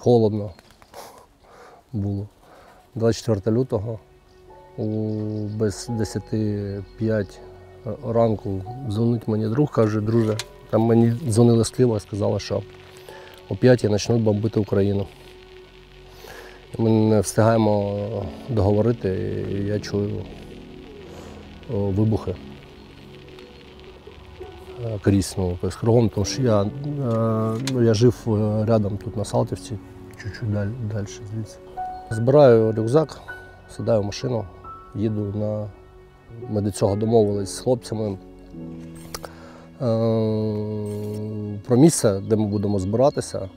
холодно було. 24 лютого без 10.05 ранку дзвонить мені друг, каже, друже, там мені дзвонили з Києва, сказали, що о 5 почнуть бомбити Україну. Ми не встигаємо договорити, і я чую вибухи. Е, Крізь, ну, тобто кругом, тому що я, е, ну, я жив е, рядом тут на Салтівці, чуть-чуть далі, далі звідси. Збираю рюкзак, сідаю в машину, їду на. Ми до цього домовились з хлопцями е, про місце, де ми будемо збиратися.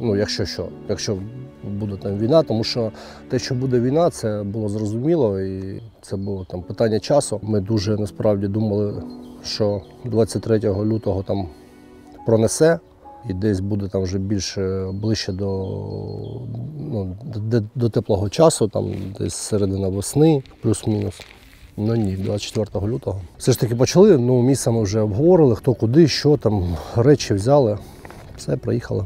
Ну, якщо що, якщо буде там війна, тому що те, що буде війна, це було зрозуміло і це було там питання часу. Ми дуже насправді думали, що 23 лютого там пронесе і десь буде там вже більше ближче до, ну, до, до теплого часу, там десь середина весни, плюс-мінус. Ну ні, 24 лютого. Все ж таки почали. Ну, місце ми вже обговорили, хто куди, що там, речі взяли. Все, приїхали.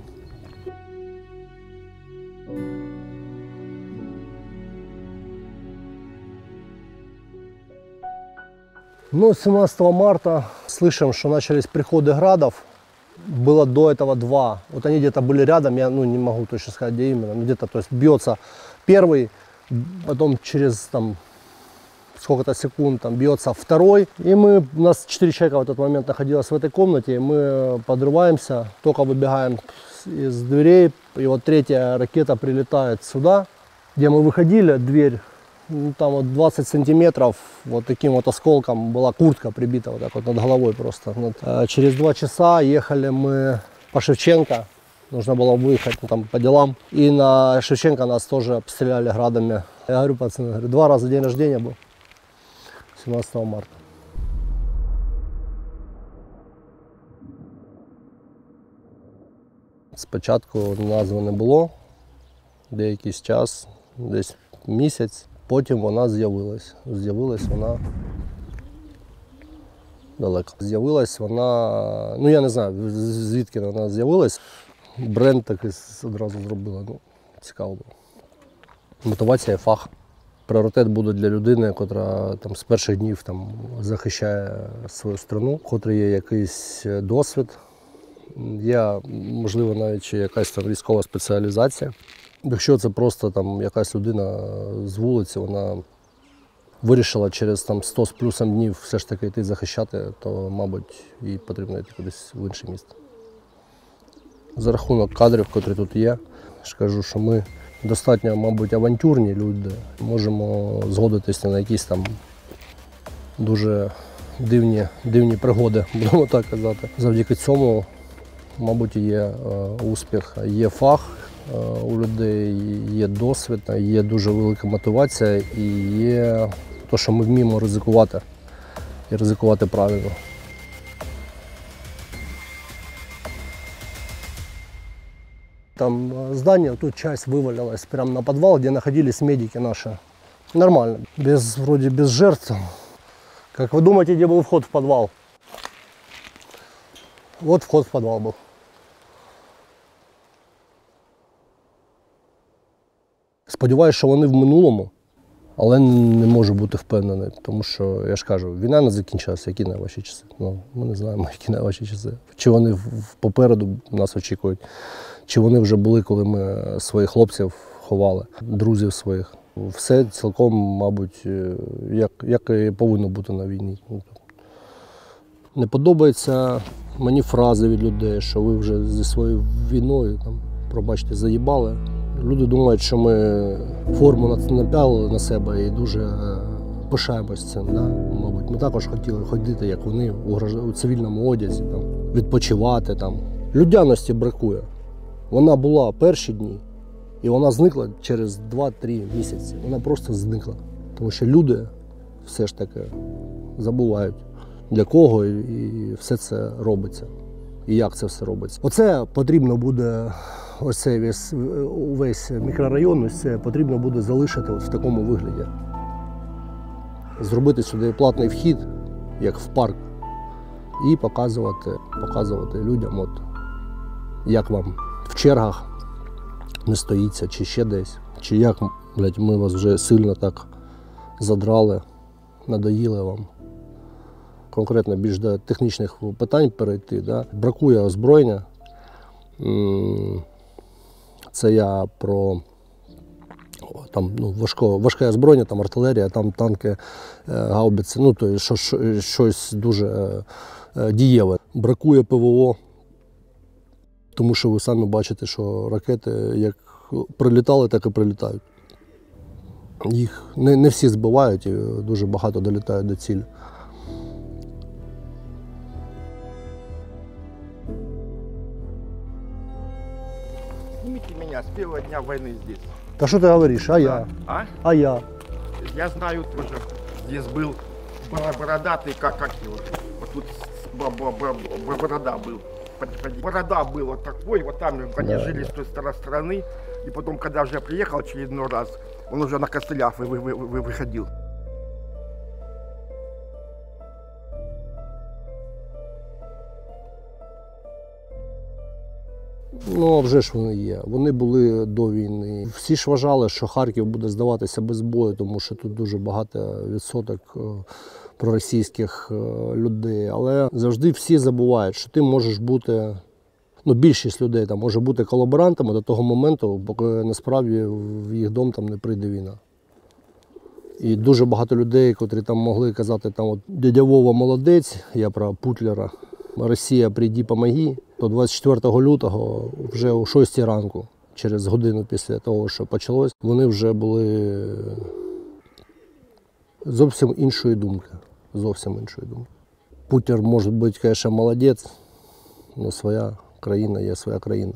Ну, 17 марта слышим, что начались приходы градов. Было до этого два. Вот они где-то были рядом, я ну, не могу точно сказать, где именно. Но где-то, то есть бьется первый, потом через там сколько-то секунд там бьется второй. И мы, у нас четыре человека в этот момент находилось в этой комнате. И мы подрываемся, только выбегаем из дверей. И вот третья ракета прилетает сюда, где мы выходили, дверь ну, там вот 20 сантиметров вот таким вот осколком была куртка прибита вот так вот над головой просто. Вот. А Через два часа ехали мы по Шевченко, нужно было выехать ну, там по делам. И на Шевченко нас тоже обстреляли градами. Я говорю, пацаны, говорю, два раза день рождения был, 17 марта. Спочатку назви не було, деякий час, десь місяць. Потім вона з'явилась. З'явилась вона далеко. З'явилась вона, ну я не знаю, звідки вона з'явилась. Бренд такий одразу зробила. Ну, цікаво було. Мотивація, фах. Пріоритет буде для людини, яка там з перших днів там, захищає свою страну, в котрій є якийсь е, досвід, є, можливо, навіть якась там військова спеціалізація. Якщо це просто там якась людина з вулиці, вона вирішила через там 100 з плюсом днів все ж таки йти захищати, то, мабуть, їй потрібно йти кудись в інше місто. За рахунок кадрів, котрі тут є, ж кажу, що ми достатньо, мабуть, авантюрні люди. Можемо згодитися на якісь там дуже дивні, дивні пригоди, будемо так казати. Завдяки цьому, мабуть, є е, успіх, є фах у людей, є досвід, є дуже велика мотивація і є те, що ми вміємо ризикувати і ризикувати правильно. Там э, здание, тут часть вывалилась прямо на подвал, где находились медики наши. Нормально, без, вроде без жертв. Как вы думаете, где был вход в подвал? Вот вход в подвал был. Сподіваюся, що вони в минулому, але не можу бути впевнений, тому що я ж кажу, війна не закінчилася, які найважчі часи. Ну, ми не знаємо, які найважчі часи. Чи вони попереду нас очікують, чи вони вже були, коли ми своїх хлопців ховали, друзів своїх. Все цілком, мабуть, е, як, як і повинно бути на війні. Не подобаються мені фрази від людей, що ви вже зі своєю війною, там, пробачте, заїбали. Люди думають, що ми форму на- напялили на себе і дуже е, пишаємось цим. Да? Мабуть, ми також хотіли ходити, як вони, у, цивільному одязі, там, відпочивати. Там. Людяності бракує. Вона була перші дні, і вона зникла через 2-3 місяці. Вона просто зникла. Тому що люди все ж таки забувають, для кого і все це робиться. І як це все робиться. Оце потрібно буде, ось весь, увесь мікрорайон, ось потрібно буде залишити от в такому вигляді. Зробити сюди платний вхід, як в парк, і показувати, показувати людям, от, як вам в чергах не стоїться, чи ще десь. Чи як, блядь, ми вас вже сильно так задрали, надоїли вам. Конкретно більш до технічних питань перейти. Да? Бракує озброєння. Це я про там, ну, важко, важке озброєння, там артилерія, там танки, е, гаубиці, ну, то, що, щось дуже е, е, дієве. Бракує ПВО, тому що ви самі бачите, що ракети як прилітали, так і прилітають. Їх не, не всі збивають і дуже багато долітають до цілі. Снимите меня с первого дня войны здесь. Та що ти говориш? А я? А? А я? Я знаю тоже, здесь был бо- бородатый, как, как его, вот тут борода был. Борода был вот такой, вот там они Да, жили с той стороны страны. И потом, когда уже приехал очередной раз, он уже на костылях вы- вы- вы- выходил. Ну, а вже ж вони є. Вони були до війни. Всі ж вважали, що Харків буде здаватися без бою, тому що тут дуже багато відсоток е, проросійських е, людей. Але завжди всі забувають, що ти можеш бути. Ну, більшість людей там може бути колаборантами до того моменту, поки насправді в їх дом там не прийде війна. І дуже багато людей, котрі там могли казати, там от дядя Вова молодець, я про Путлера, Росія, прийди, помоги, то 24 лютого, вже о 6 ранку, через годину після того, що почалось, вони вже були зовсім іншої думки. Зовсім іншої думки. Путер може бути, звісно, молодець, але своя країна є своя країна.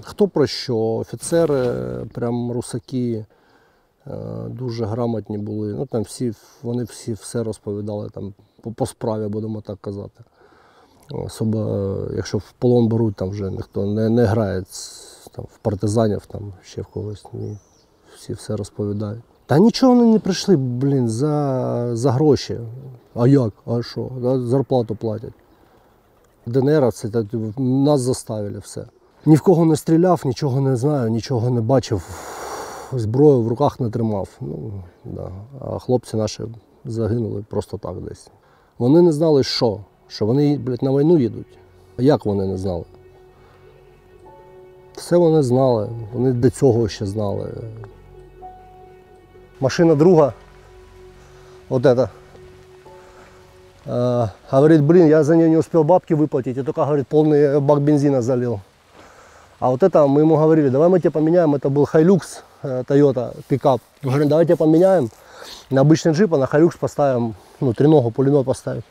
Хто про що? Офіцери, прям русаки дуже грамотні були. Ну там всі, вони всі все розповідали там по, по справі, будемо так казати. Особа, е, якщо в полон беруть, там вже ніхто не, не грає там, в партизанів, там ще в когось. Ні. Всі все розповідають. Та нічого вони не прийшли, блін, за, за гроші. А як? А що? Зарплату платять. ДНРовці та, нас заставили все. Ні в кого не стріляв, нічого не знаю, нічого не бачив, зброю в руках не тримав. Ну, да. А хлопці наші загинули просто так десь. Вони не знали, що. Що вони блядь, на війну їдуть. А як вони не знали? Все вони знали, вони до цього ще знали. Машина друга. Вот это. А, говорит, блин, я за нее не успел бабки выплатить, я только, говорит, полный бак бензина залил. А вот это мы ему говорили, давай мы тебе поменяем, это был Hilux, э, Toyota, пикап. Мы Говорим, давай тебе поменяем на обычный джип, а на Hilux поставим, ну, треногу, пулемет поставить.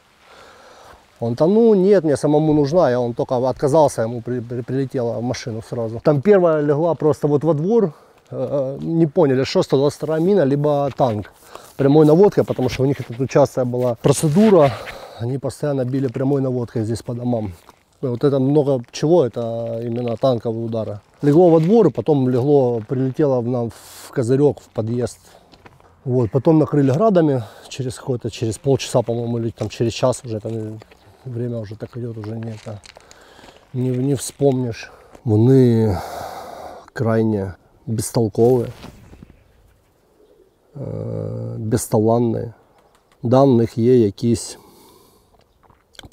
Он там, ну нет, мне самому нужна, я он только отказался, ему при- при- прилетела в машину сразу. Там первая легла просто вот во двор, э, не поняли, что 122 мина, либо танк прямой наводкой, потому что у них тут частая была процедура, они постоянно били прямой наводкой здесь по домам. И Вот это много чего, это именно танковые удары. Легло во двор, и потом легло, прилетело в нам в козырек, в подъезд. Вот, потом накрыли градами через какое-то, через полчаса, по-моему, или там через час уже, там и время уже так идет, уже не, это, не, не вспомнишь. Вони крайне безтолкові, е, безталанні. Да, в них є якісь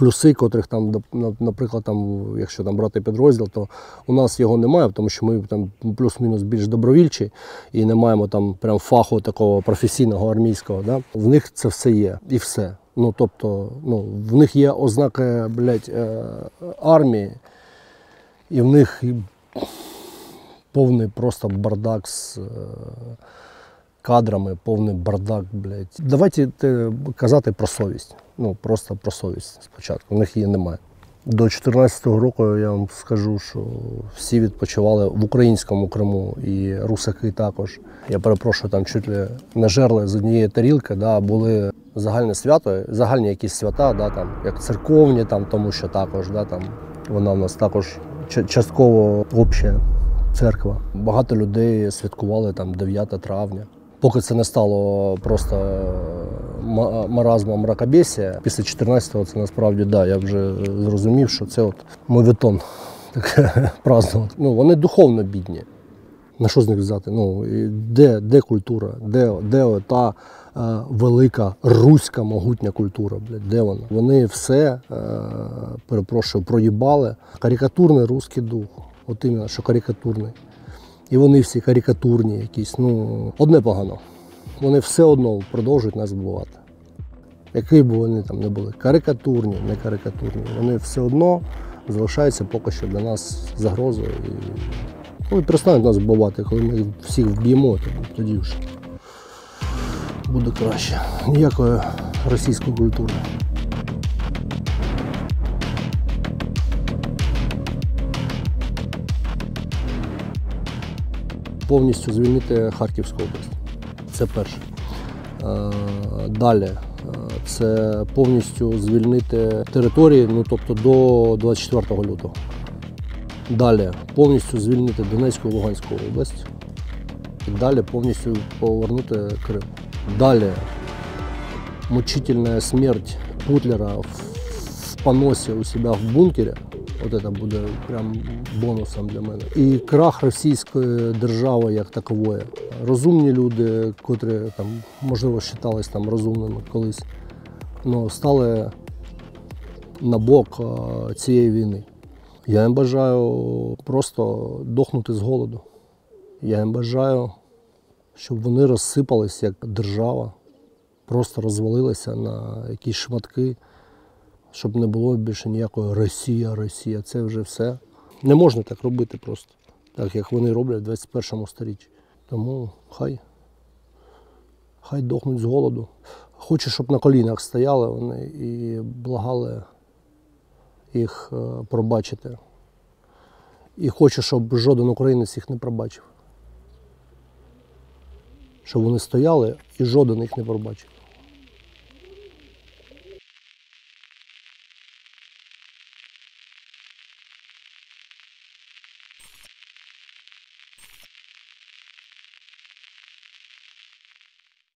плюси, котрих там, наприклад, там, якщо там брати підрозділ, то у нас його немає, тому що ми там плюс-мінус більш добровільчі і не маємо там прям фаху такого професійного армійського. Да? В них це все є і все. Ну, тобто, ну, в них є ознаки блядь, е, армії, і в них повний просто бардак з е, кадрами, повний бардак, блядь. Давайте казати про совість. Ну, просто про совість спочатку. У них її немає. До 2014 року я вам скажу, що всі відпочивали в українському Криму і русаки також. Я перепрошую, там чуть ли не жерли з однієї тарілки, да, були загальне свято, загальні якісь свята, да, там, як церковні, там, тому що також да, там, вона в нас також частково обща церква. Багато людей святкували там 9 травня. Поки це не стало просто ма- маразмом мракобесія, після 14-го це насправді да, я вже зрозумів, що це от моветон празднувати. Ну, вони духовно бідні. На що з них взяти? Ну, де, де культура? Де, де та е, велика руська могутня культура? Блядь, де вона? Вони все, е, перепрошую, проїбали. Карикатурний русський дух. От іменно, що карикатурний. І вони всі карикатурні якісь. Ну, одне погано. Вони все одно продовжують нас вбивати. Які б вони там не були, карикатурні, не карикатурні, вони все одно залишаються поки що для нас загрозою. І коли перестануть нас вбивати, коли ми всіх вб'ємо, тоді вже буде краще. Ніякої російської культури. Повністю звільнити Харківську область. Це перше. Е, Далі е, це повністю звільнити території, ну тобто до 24 лютого. Далі повністю звільнити Донецьку і Луганську область. І далі повністю повернути Крим. Далі мучительная смерть Путлера в, поносе у себя в бункері. От це буде прям бонусом для мене. І крах російської держави як такової. Розумні люди, котрі там, можливо, вважались там розумними колись, ну, стали на бок цієї війни. Я їм бажаю просто дохнути з голоду. Я їм бажаю, щоб вони розсипались як держава, просто розвалилися на якісь шматки, щоб не було більше ніякої Росія, Росія. Це вже все. Не можна так робити просто, так як вони роблять в 21 столітті. Тому хай, хай дохнуть з голоду. Хочу, щоб на колінах стояли вони і благали їх е, пробачити. І хочу, щоб жоден українець їх не пробачив. Щоб вони стояли і жоден їх не пробачив.